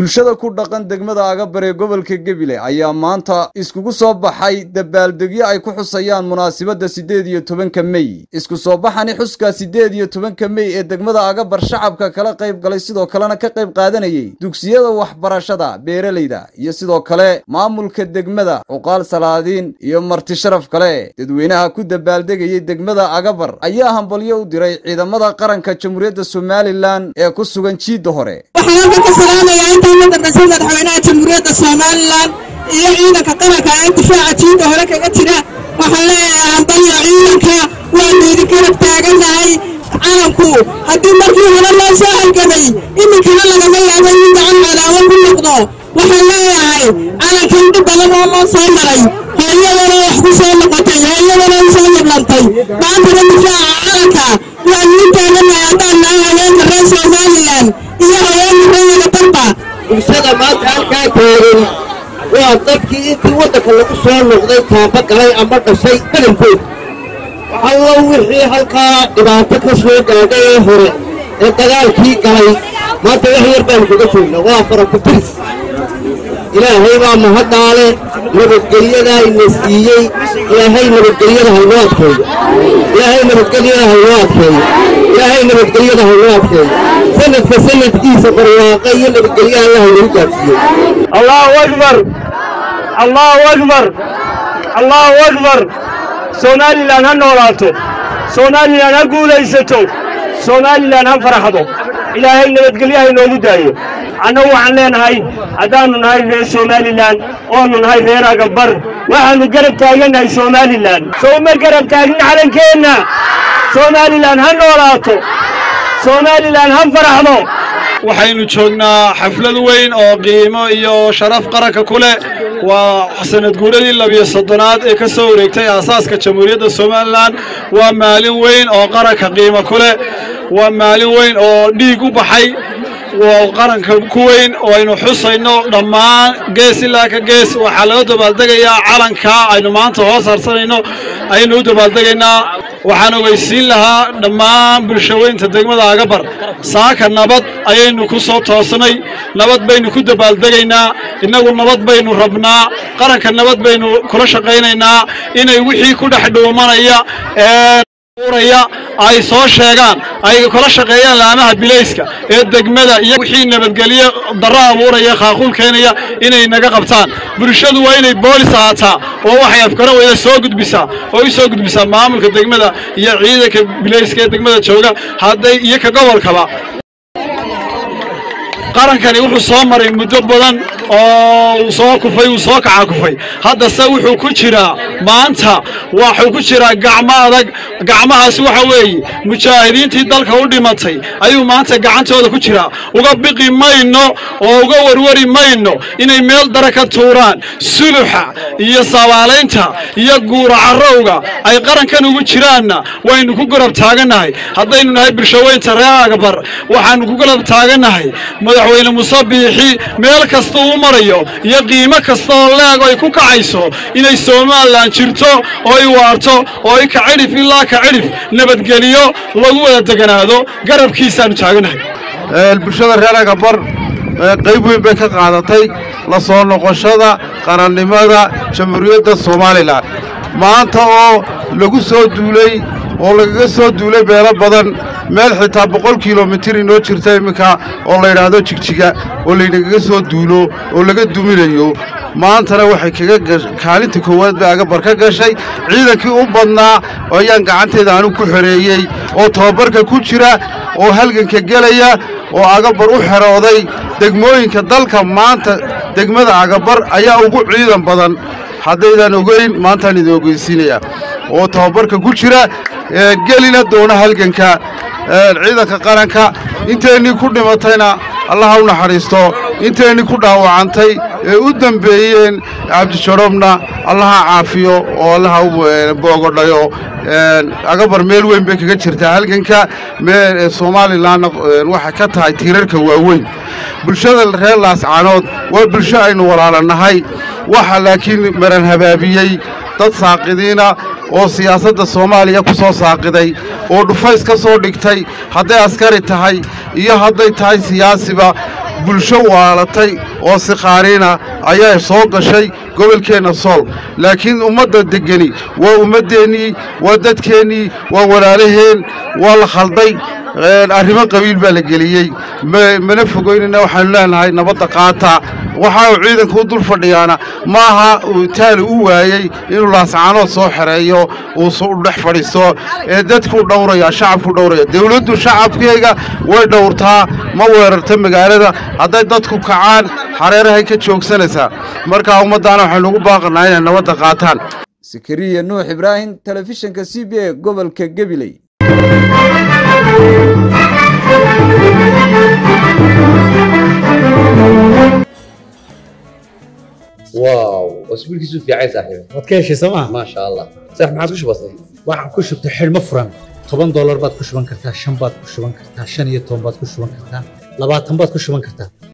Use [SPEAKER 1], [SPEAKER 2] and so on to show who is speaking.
[SPEAKER 1] bulshada ku dhaqan degmada agabar ee gobolka gebile ayaa maanta iskugu soo baxay dabaaldegyo ay ku xusayaan munaasabadda siddeed iyo tobanka mey isku soo baxani xuska siddeed iyo tobanka mey ee degmada agabar shacabka kala qayb galay sidoo kalena ka qayb qaadanayay dugsiyada waxbarashada beeralayda iyo sidoo kale maamulka degmada cuqaal salaadiin iyo marti sharaf kale. Dadweynaha ku dabaaldegayay degmada agabar ayaa hambalyo u diray ciidamada qaranka jamhuuriyadda somalilan ee ku sugan jiidda hore
[SPEAKER 2] la dambaysa madaxweynaha jamhuuriyadda somalilan iyo ciidanka qaranka ee difaaca jiidda hore kaga jira. Waxaan leeyahay hambalya ciidanka waanu idin garab taagannahay calanku. Haddii markii hore loo soo halgamay iminkana lagama yaabo in gacan cadaawo ku noqdo. Waxaan leeyahay calankan dhib badan oo loo soo maray hooyadana wax ku soo noqotay hooyadana u soo yablantay maantana difaaca calanka waanu u taagannahay haddaan nahay haweenka reer somalilan iyo haweenka reerada dalba
[SPEAKER 3] bulshada maanta halkaa taagan waa dadkii intii waddanka lagu soo noqday taaba galay ama dhashay badankood waxallo wixii halkaa dhibaato ka soo gaadhay ee hore ee dagaalkii galay. Maanta wax yar baanu kaga joogna waa farakutis ilaahay baa mahaddaale nabadgelyadaa ina siiyey. Ilaahay nabadgelyada haynoo adkeeyo ilaahay nabadgelyada haynoo adkeeyo ilaahay nabadgelyada haynoo adkeeyo sanadka sanadkiisa barwaaqa iyo nabadgelyo allah inuu gaadsiiyo
[SPEAKER 4] allahu akbar allahu akbar. Allahu akbar. Somalilan ha noolaato. Somalilan ha guulaysato. Somalilan ha faraxdo ilaahay nabadgelyaha inoogu daayo. Annagu waxaan leenahay haddaannu nahay reer somalilan oonu nahay reer agabar waxaannu garab taagannahay somalilan soo ma garab taagnin calankeenna somalilan ha noolaato. Somalilan ha faraxdo
[SPEAKER 5] waxaynu joognaa xaflad weyn oo qiimo iyo sharaf qaranka ku leh waa sanad guuradii labiyo soddonaad ee ka soo wareegtay aasaaska jamhuuriyadda somalilan waa maalin weyn oo qaranka qiimo ku leh. Waa maalin weyn oo dhiig u baxay. Waa qaranka ku weyn oo aynu xusayno dhammaan gees ilaa ka gees. Waxaa laga dabaaldegayaa calankaa aynu maanta hoos harsanayno. Ayaynu u dabaaldegaynaa waxaan ogeysiin lahaa dhammaan bulshaweynta degmada agabar. Saaka nabad ayaynu ku soo toosnay nabad baynu ku dabaaldegaynaa innagu nabad baynu rabnaa qaranka nabad baynu kula shaqaynaynaa inay wixii ku dhex dhuumanaya uraya ay soo sheegaan ay kula shaqeeyaan laamaha bilayska ee degmada iyo wixii nabadgelyo darro abuuraya khaaquul keenaya inay naga qabtaan. Bulshadu waa inay boolis ahaataa oo waxay afgaran weyda soo gudbisaa oo u soo gudbisaa maamulka degmada iyo ciidanka bilayska ee degmada jooga hadday iyo ka gobolkaba. Qarankani wuxuu soo maray muddo badan oo uu soo kufay uu soo kaca kufay. Haddase wuxuu ku jiraa maanta waxuu ku jiraa gacmo adag gacmahaasi waxa weeye mujaahidiintii dalka u dhimatay ayuu maanta gacantooda ku jiraa uga biqi mayno oo uga warwari mayno inay meel dare ka tuuraan. Suluxa iyo sabaalaynta iyo guura carowga ay qarankan ugu jiraanna waynu ku garab taagannahay haddaynu nahay bulshaweynta reer agabar waxaanu ku garab taagannahay madaxweyne muuse biixi meel kasta marayo. Iyo qiimo kasta oo leeg ay ku kacayso. Inay somalilan jirto oo ay waarto oo ay ka cidhif ilaa ka cidhif nabadgeliyo lagu wada deganaado garabkiisaanu taaganahay
[SPEAKER 6] bulshada reer agabar qayb weyn bay ka qaadatay la soo noqoshada qarannimada jamhuuriyadda somalilan maanta oo lagu soo duulay oo lagaga soo duulay beelo badan meel xitaa boqol kilomitir inoo jirta imminka oo layidhaahdo jigjiga oo laynagaga soo duulo oo laga duminayo. Maantana waxay kaga kaalinta koowaad bay agabar ka gashay. Ciidankii u badnaa ayaan gacanteeda anigu ku xoreeyey oo tababarka ku jira oo halganka gelaya oo agabar u xerooday. Degmooyinka dalka maanta degmada agabar ayaa ugu ciidan badan. Haddaydan ogeyn maantaan idin ogeysiinayaa oo tababarka ku jira gelina doona halganka. Ciidanka qaranka inteennii ku dhimatayna allaha u naxariisto. Inteennii ku dhaawacantay. Ee u dembeeyeen cabdijadhobna allaha caafiyo oo allaha boogodhayo agabar meel weyn bay kaga jirtaa halganka somalilanna waxay ka tahay tiirarka waaweyn. Bulshada reer laascaanood waa bulsho aynu walaalanahay waxa laakiin maran habaabiyey. Dad saaqidiina oo siyaasadda soomaaliya ku soo saaqiday oo dhufays ka soo dhigtay hadday askari tahay iyo hadday tahay siyaasiba bulsho waalatay oo siqaariina ayaa soo gashay gobolkeenna sool. Laakiin ummadda deggeni waa ummaddeennii waa dadkeennii waa walaalaheen waa la khalday arrimo qabiil baa la geliyey. Mana fogoynayna waxaanu leenahay nabadda qaata. Waxa uu ciidanka u dul fadhiyaana. Maaha uu taali u waayey inuu laascaanood soo xereeyo uu dhex fadhiisto. Ee dadkuu dhowraya shacabkuu dhowraya. Dawladdu shacabkeega way dhowrtaa. Ma weerarta magaalada. Hadday dadku kacaan hareerahay ka joogsanaysaa markaa ummaddaana waxaynu ugu baaqanaa inay nabadda qaataan.
[SPEAKER 1] Sakariya nuux ibraahim telefishinka c b a gobolka gabiley
[SPEAKER 7] واو اسبوعك في عايز صاحبي
[SPEAKER 8] waad ka heshay sooma
[SPEAKER 7] ما شاء الله صح ما عاد وش بصي
[SPEAKER 8] waxaan ku shubtay xidhmo furan toban doolar baad ku shuban kartaa shan baad ku shuban kartaa shan iyo toban baad ku shuban kartaa labaatan baad ku shuban kartaa